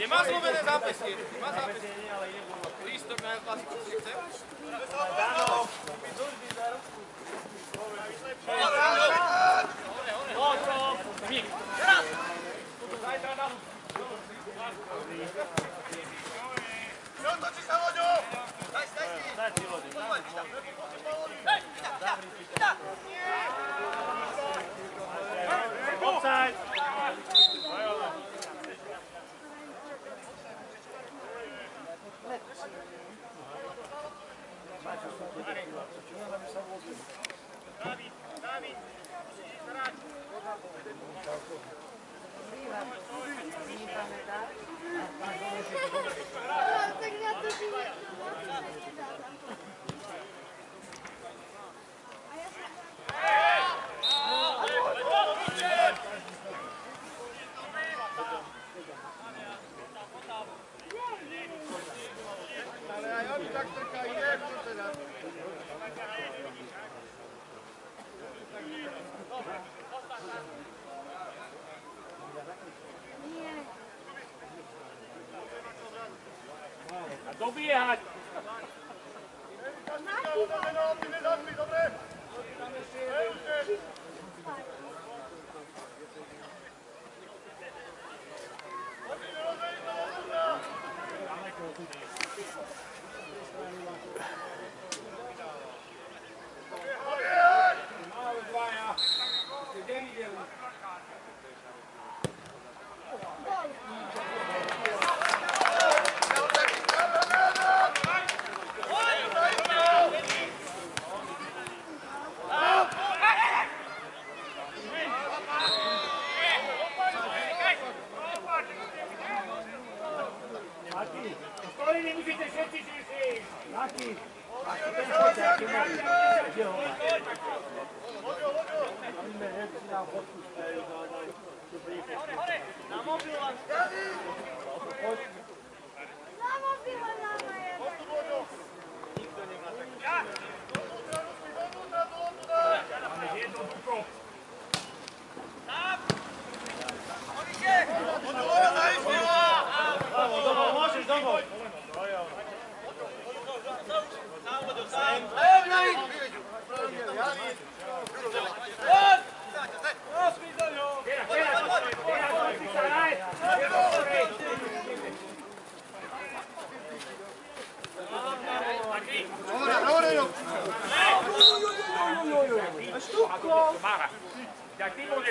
Nemá slovené zápesy, nemá zápesy. Lístor na klasiku si chce? Dáno. Dáno. Offside! Go jechać!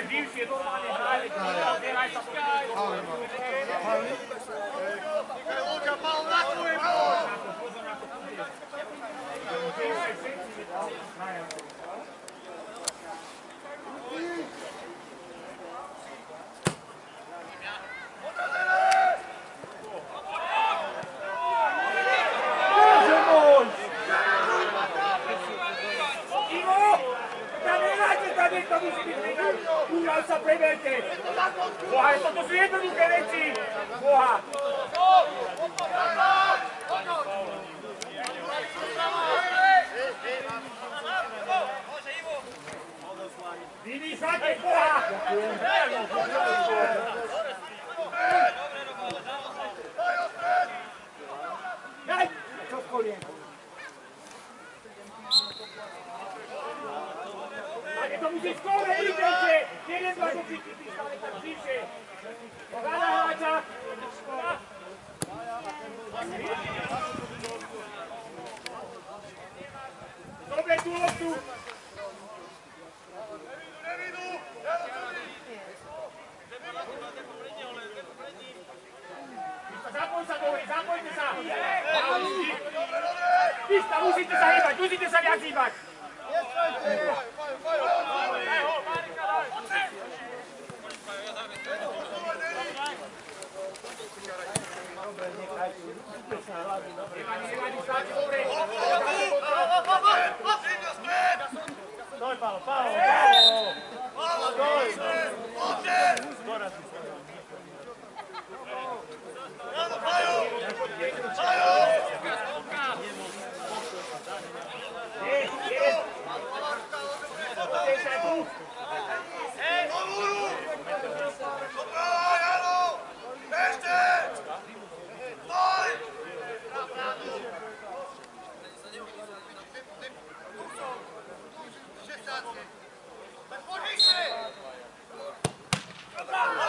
Bibelstelle, normale Schale, Ništa, uzite za ribač, uzite za ljak ribač. Doj, Paolo, Paolo! Doj! Doj! Bravo!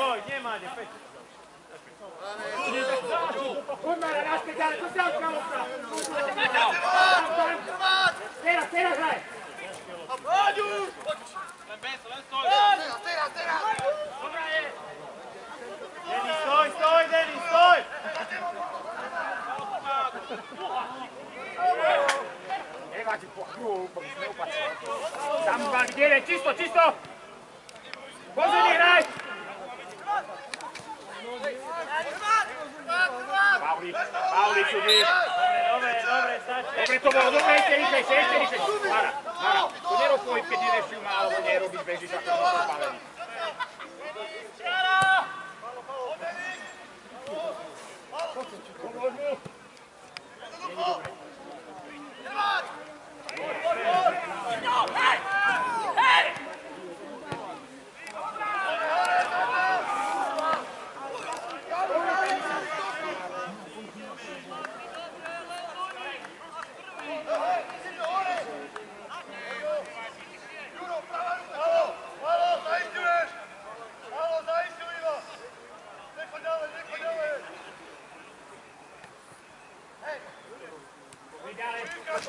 Čoj, nie manje, pet. Kurmara, raspredali, ko se upravo upravo? Tera, tera, graj! Ađu! Lembeso, lem stoj! Tera, tera! Dobra je! Deni, stoj, stoj, Deni, stoj! Evo ti pohru, upam se upačio. Sam, gdje je, čisto, čisto! Pauli, Pauli subir. Dobre, dobre, dobre, dobre, tomou, dobre, iste, iste, iste, iste, iste. Para, para. To nerobí, keď ideš ju málo, to nerobí bez žiča, to je palený. Není dobre. Hey!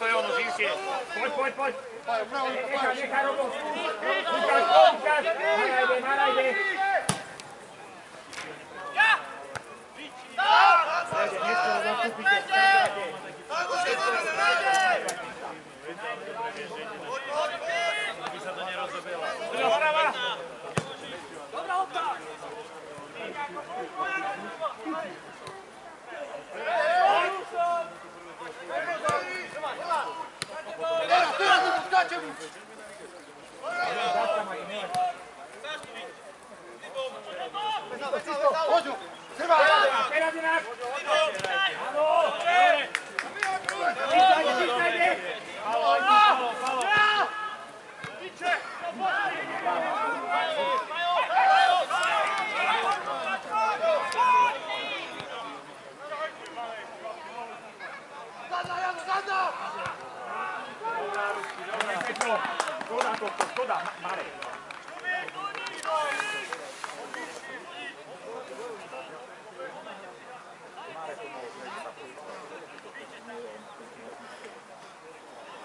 tô eu, não vi o quê? Pode, pode, pode. Não, deixa, deixa, Haroldo. Fica, fica. Maraide, Maraide. Bora, bora! Dobra łupa! Dobra łupa! Bravo! Bravo! Bravo! Skoda, Skoda, Marek.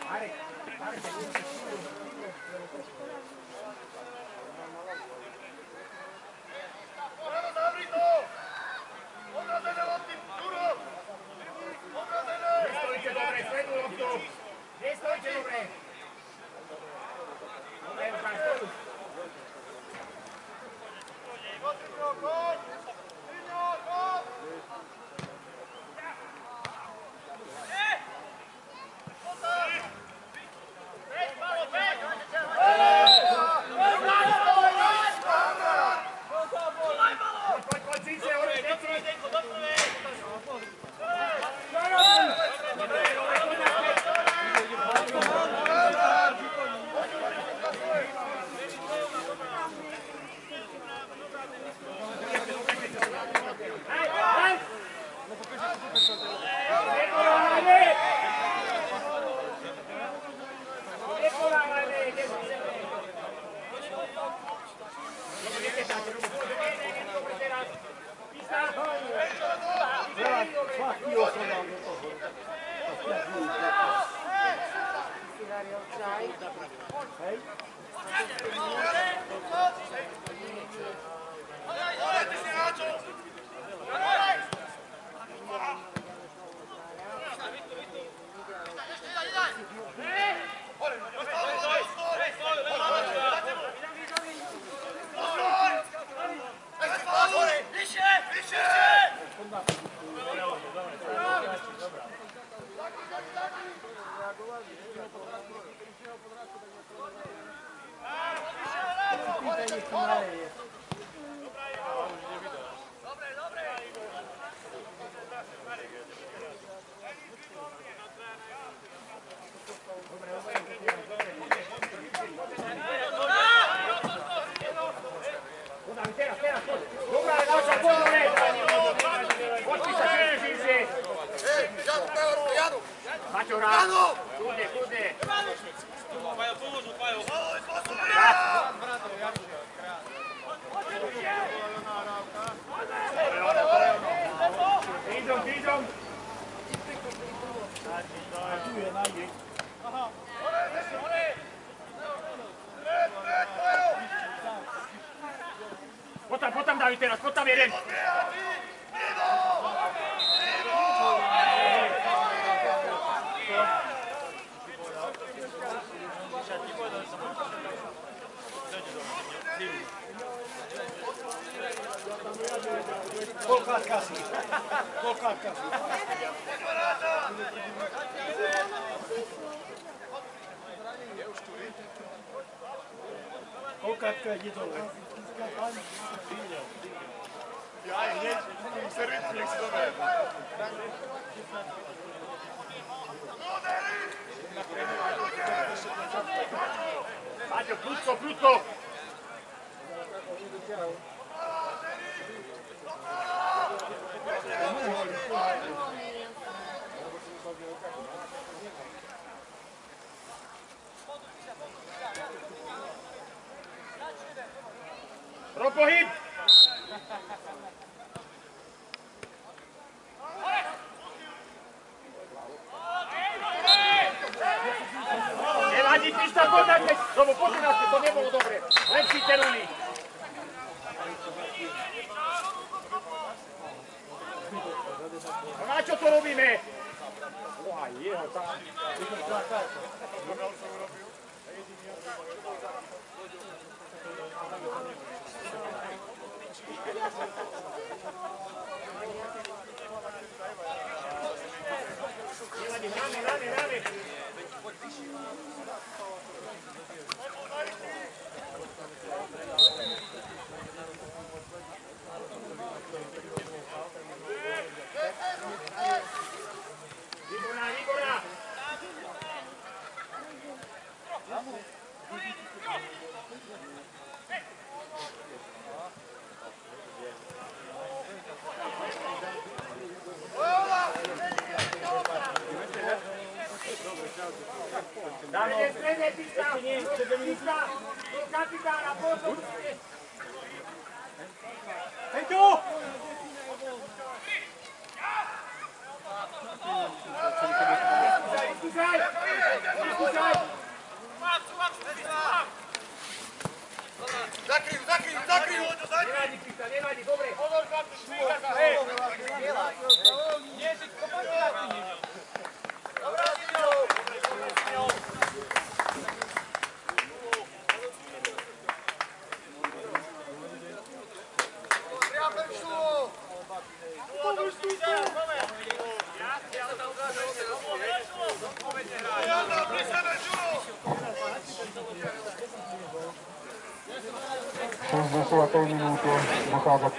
mare, mare, mare. Kokaka Yedola. Ja, hier ist der Reflex dabei. Maggio, brutto, brutto! Pro pohyb. Nevadí, píš tam poďme, lebo poďme nás, to nebolo dobre. Lepší teruny. No na čo to robíme? Oha, jeho tam. Nevadí, hráme, Rani, rani, rani!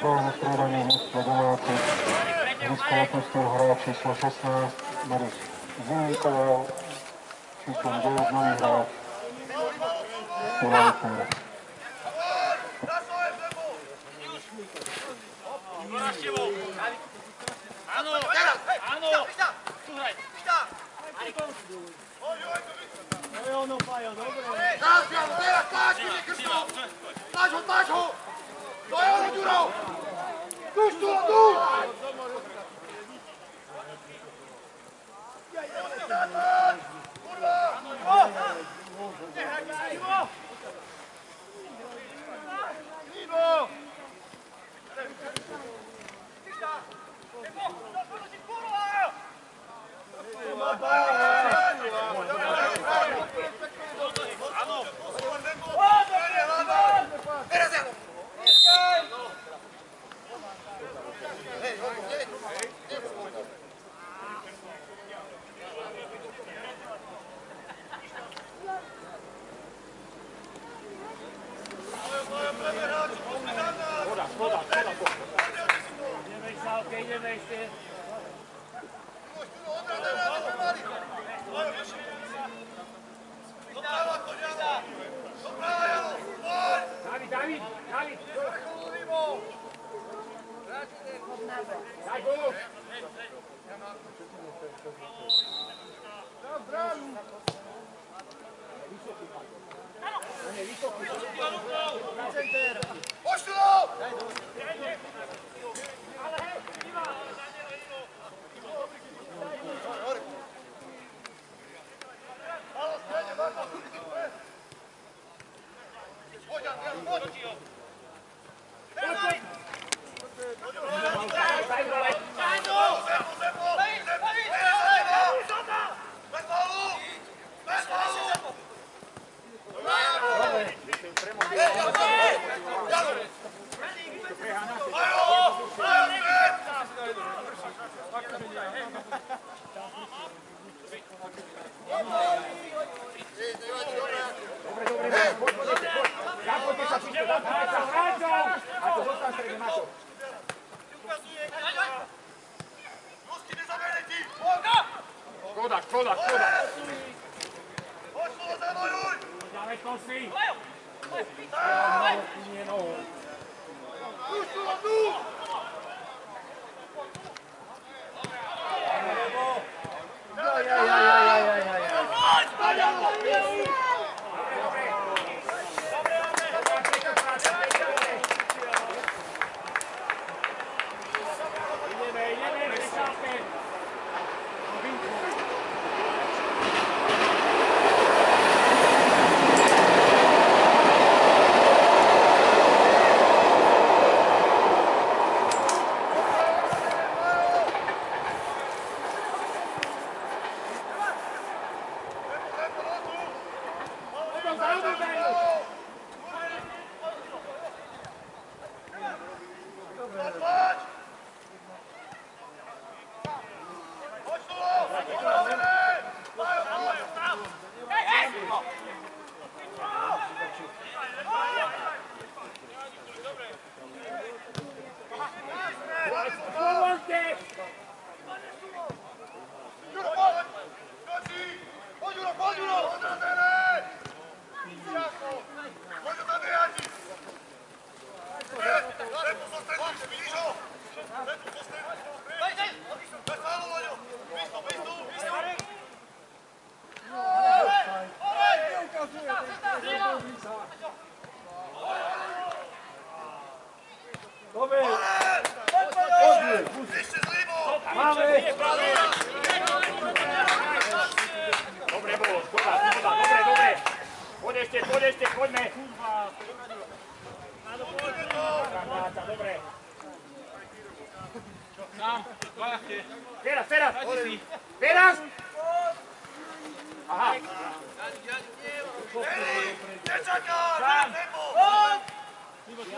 Prvému striedaniu mužstva domácich. Hrusko opustil hráč číslo 16, Boris Zilinkoval, číslom 9 nový hráč, Sulajcer. Cristo tu!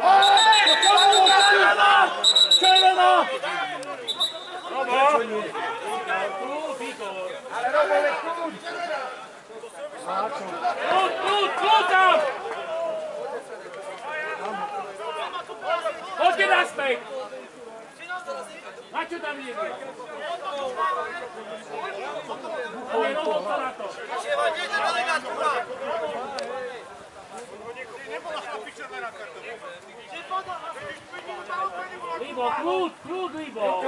Oh! Robo! Robo! Ale Robo, veď kľúč! Kľúč, kľúč, kľúč tam! Poďte naspäť! Na čo tam idete? Ale Robo, to na to! Nechajte to na Libo, krut, krut Libo.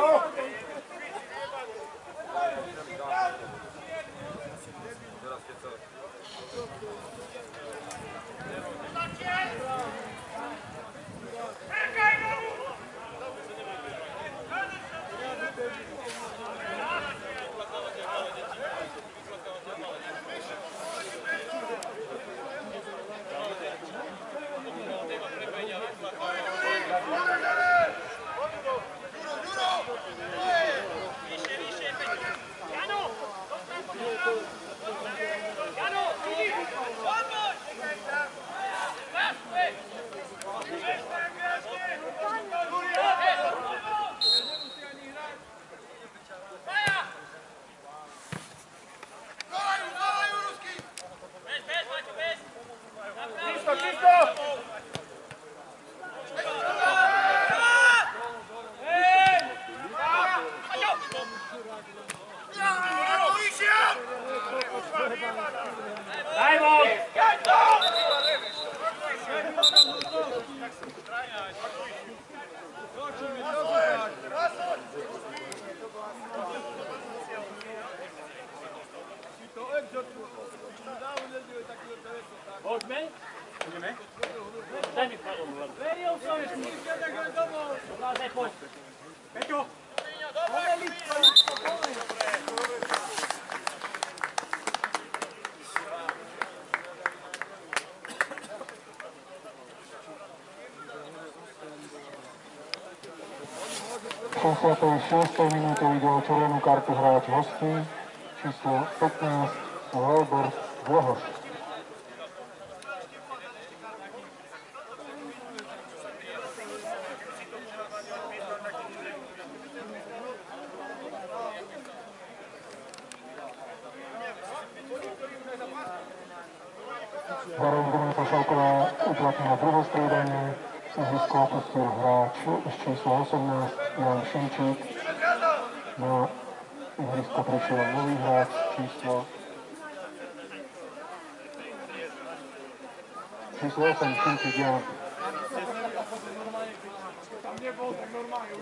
Teraz je. Môžeme? Ideme? Daj mi padlo. Veriel som, že si Naozaj poď. Peťo! Pomeličko, ličko, pomeň. V 66. minúte ide o červenú kartu hráč hostí, číslo 15, Robert Dlhoš. Hrajú Dominika Šalková uplatnila druhé striedanie, ihrisko opustil hráč z číslo 18 Jan Šimčík. Na ihrisko prišiel nový hráč číslo potem wszędzie działać. Tam nie było tak normalnie,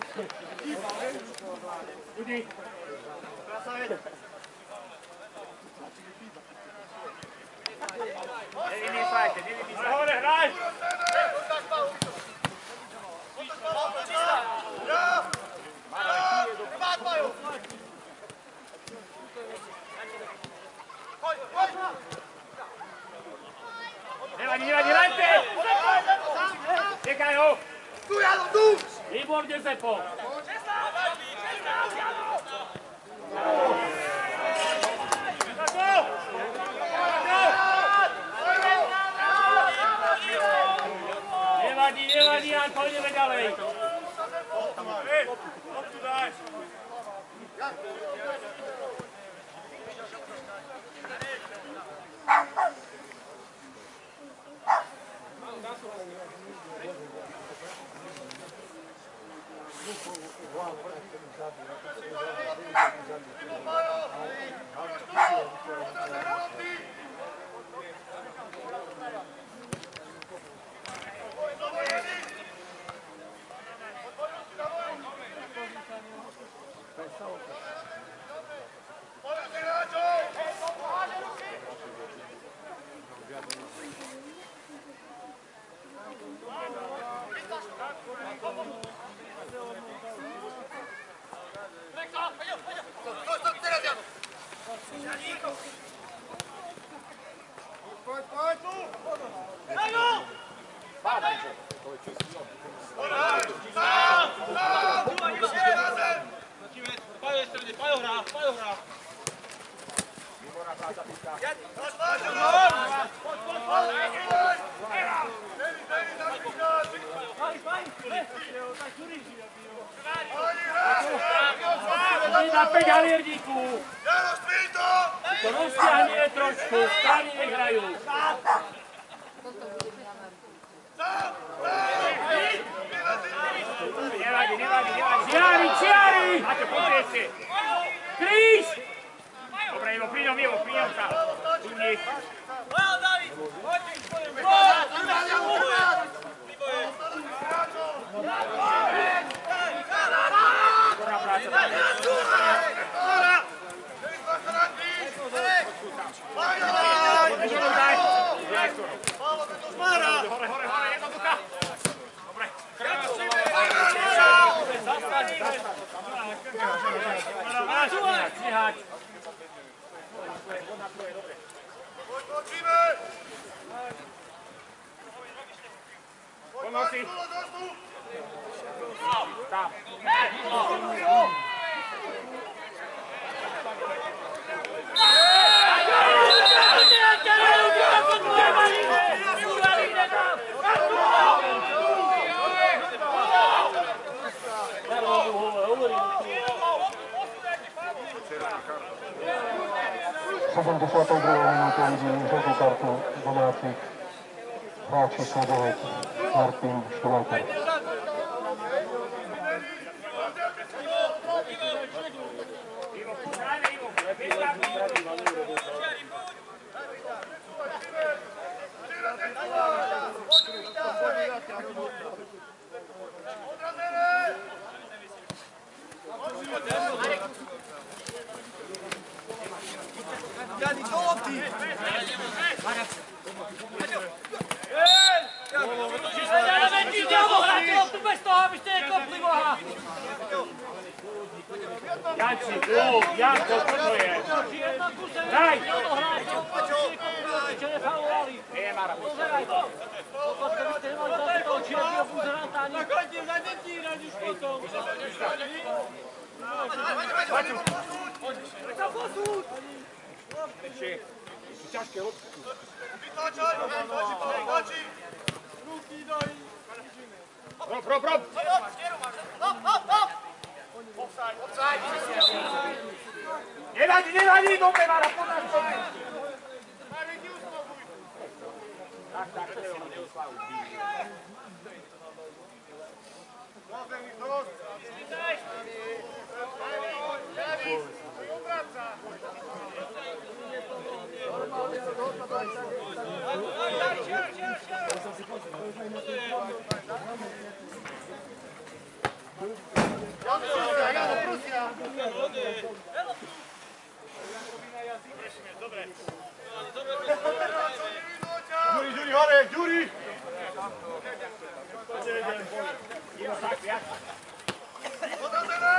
Tu, Jano, tu! Výborne, Zepo! Nevadí, nevadí, Janko, ideme ďalej. Loptu daj. Stoj, Grazie. Jedno, rozpadzie, no! Pod, pod, pod! Jano, spíš to! To rozťahni je trošku, strany nech hrajú. Nevadí, nevadí, nevadí. Čiari, čiari! Máte, pozriete. Kríž! Dobre, Ivo, pri ňom, Ivo, pri ňom sa. Tu nech. Dobrá práca. Ponosi. Tam. Hey! będę szła tą drogą na tą żółtą kartą do maczy. Grazie Sadowiec, Martin Szulaker. Marek! Ja, die dol op die. Jaci, u, jako, to je. Hraj! E, Mara, pogledaj to. Opak, vi ste nemali zato kao čija bio buzeranta, a nije. Tako ti, daj ti ti radiš potom. Hajde, hajde, hajde. Acabou tudo! Fechei. Acha que é outro? Vitória, Vitória! Ruki, doi! Prop, prop, prop! Hop, hop, hop! Offside, offside! Nie radzi, nie radzi! Dobre, mara, podaj! Ale nie uspokój! Tak, tak, to jest nie uspokój. Głowę mi w nos! Lewi! Lewi! Viac. Odrazené!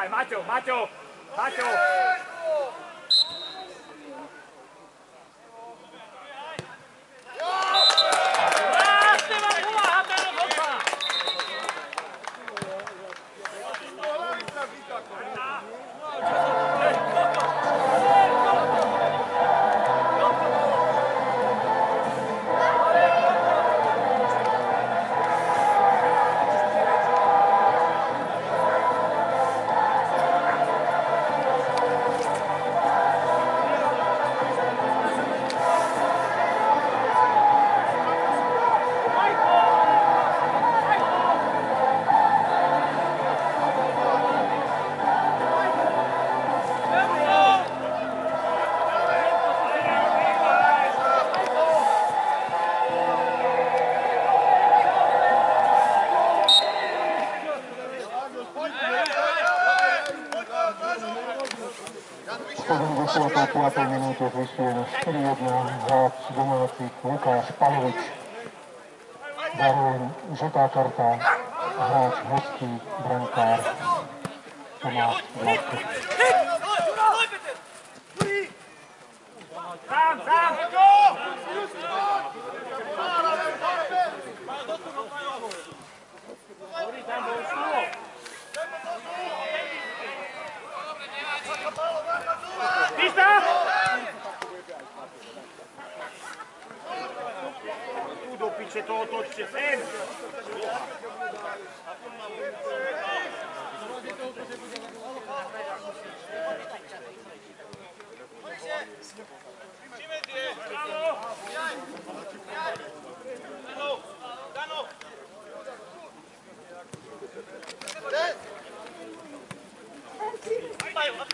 hai Macho, Macho, Macho. Yeah. 75. minúte zvyšuje na 4-1 hráč domácich Lukáš Palovič. Zároveň žltá karta hráč hostí brankár Tomáš Vládko. se to otočte sem. Ajde, ajde.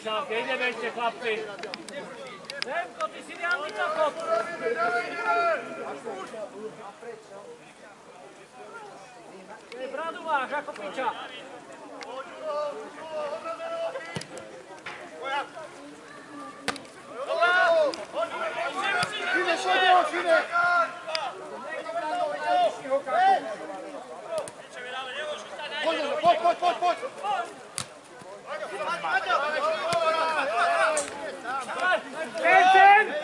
Mieszankę, idziemy jeszcze chłopcy. Zemko, ty si idealny kapot. Bradu masz, jako picia. Fine, fine, fine! Voglio, poi, poi, poi, poi! Mensen!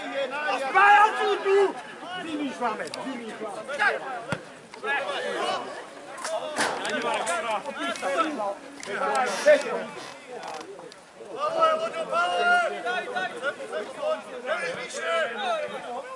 Waar aan toe toe! Die niet zwaar met, die niet zwaar. Kijk! Ja, die waren klaar. Op die staat. Power, wat een power! Hup, hup, hup, hup, hup, hup, hup, hup, hup, hup,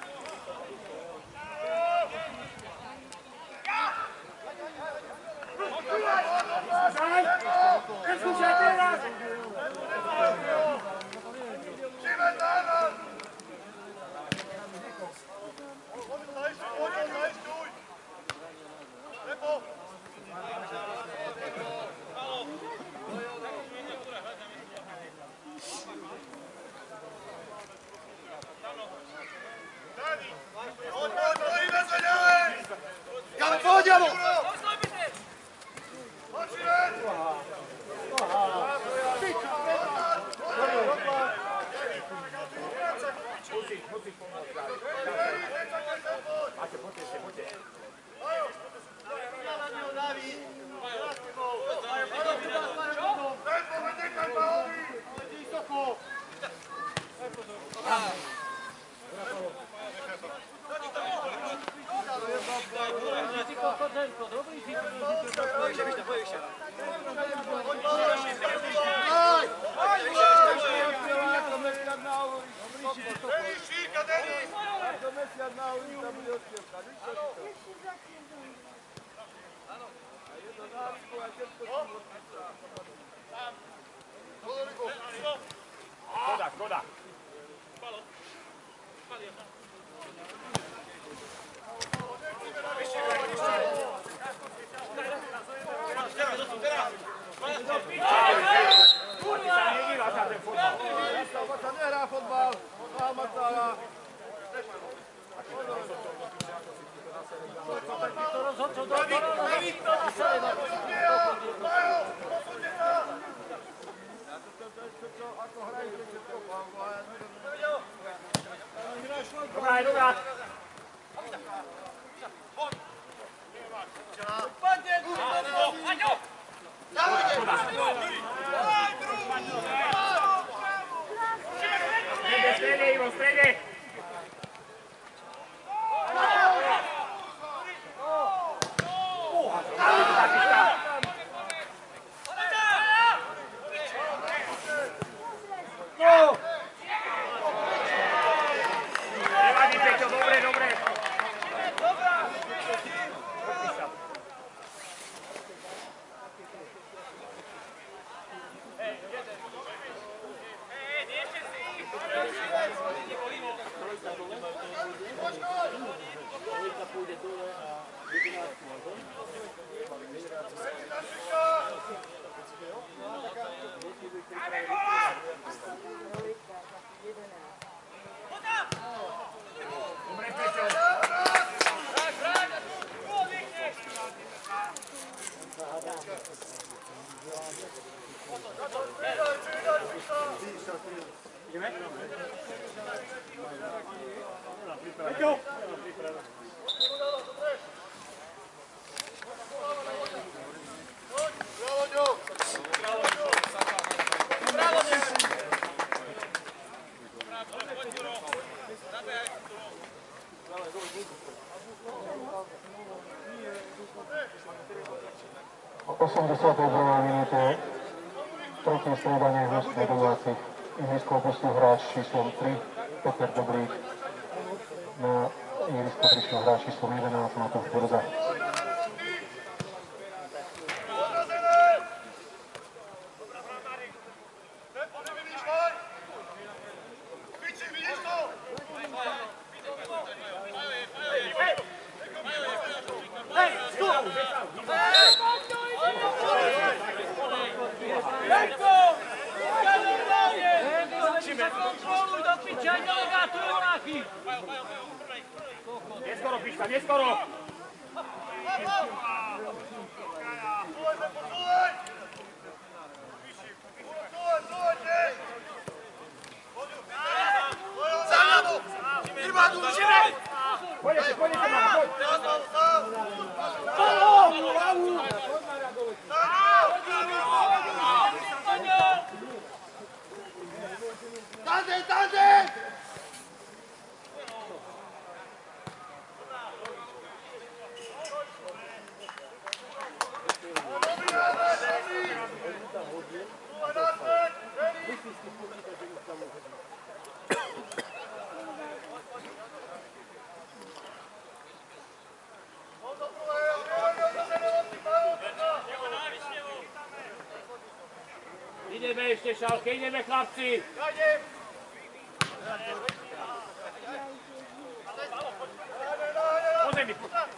Neskúšaj teraz! Jano, poď, Jano! Gracias. 8.2. minúte tretie striedanie hnuských domácich. Ihrisko opustil hráč číslom 3, Peter dobrý, Na ihrisko prišiel hráč číslom 11, Matúš Burza. ešte šálke, ideme chlapci. Dojdem. Po zemi, po zemi.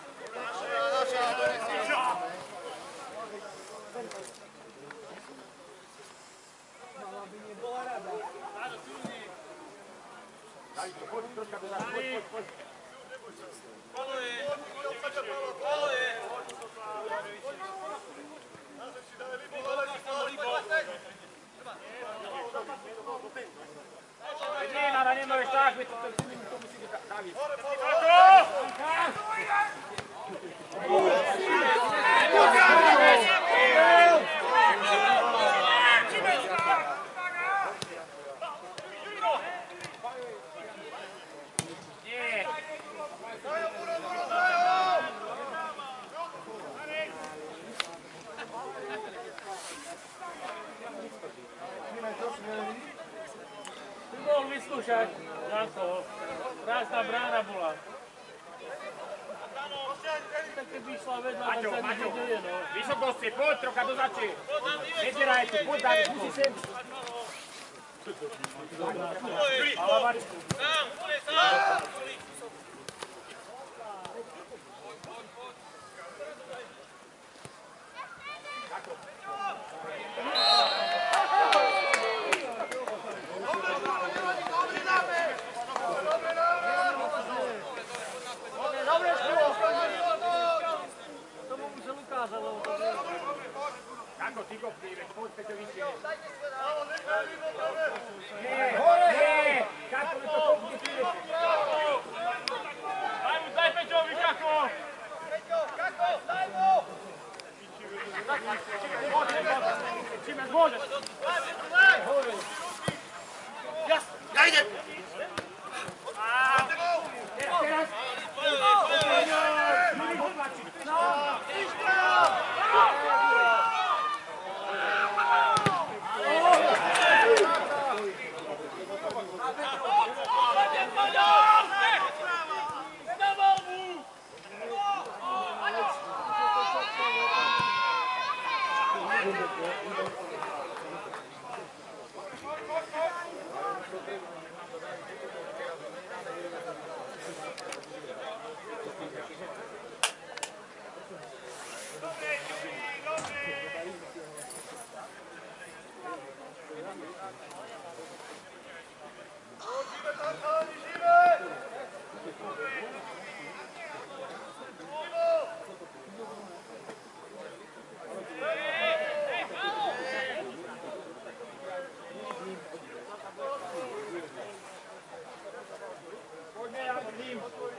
leave.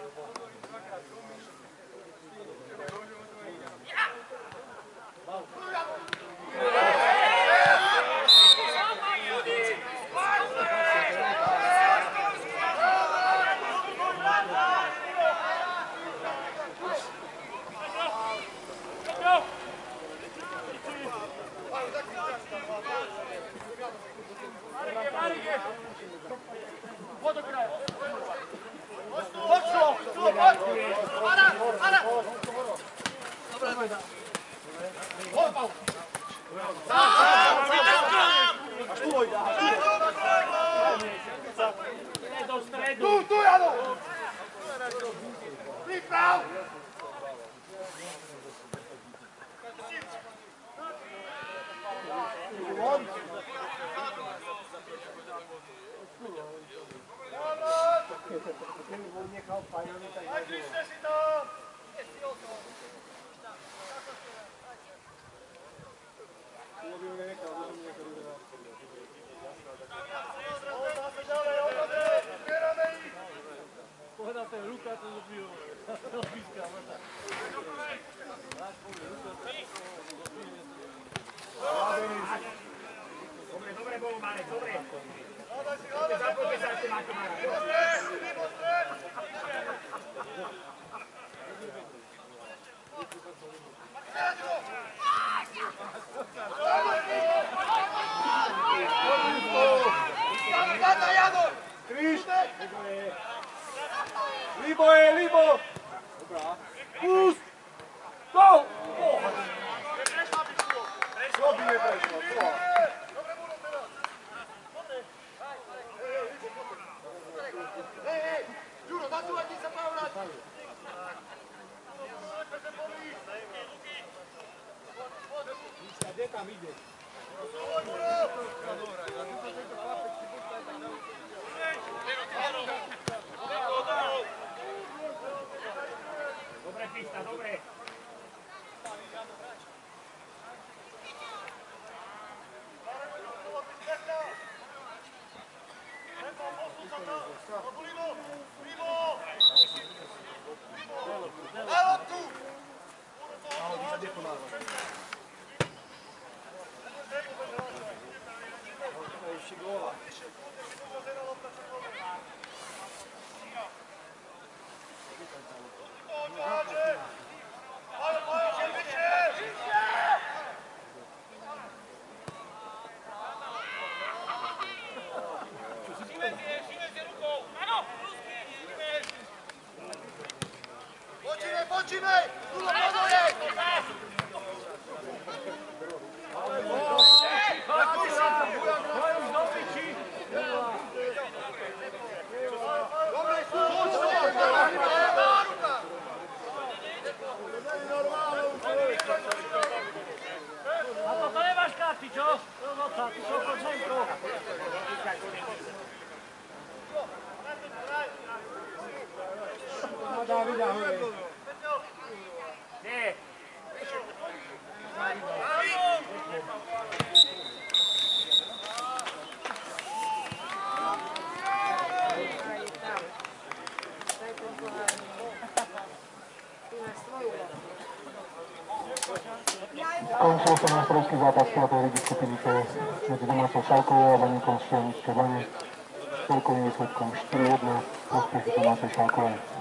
Davida, Najlepší zápas tej ligy skupiny T medzi domácou Šalkovou a Baníkom Šionické Bani. Celkovým výsledkom 4-1 prospech domácej Šalkovej.